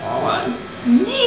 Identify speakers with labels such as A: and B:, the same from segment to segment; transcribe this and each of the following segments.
A: Ja,
B: Nej!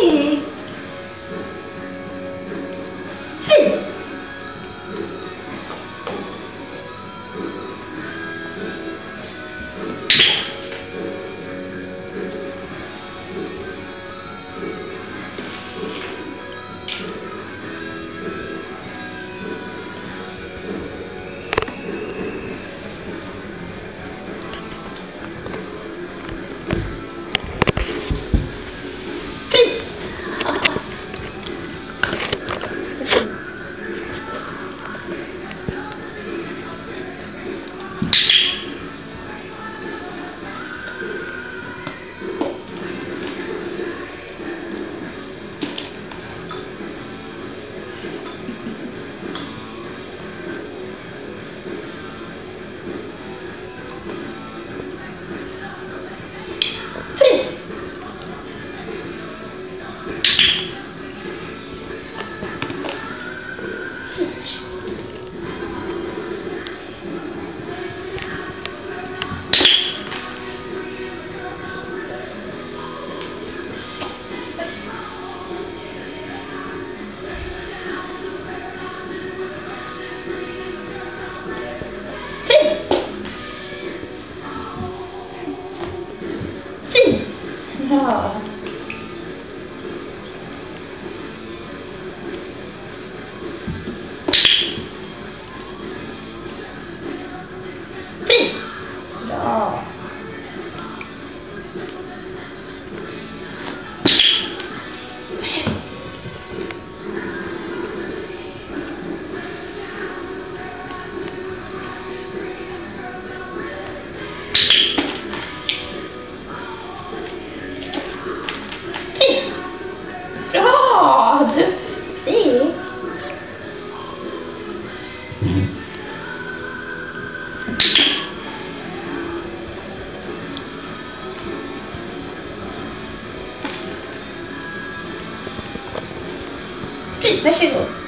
B: Let's go.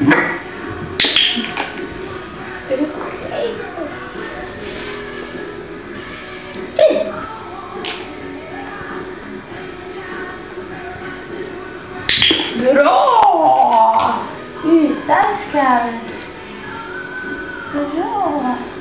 B: Fy! Bra! Utan skarv. Bra.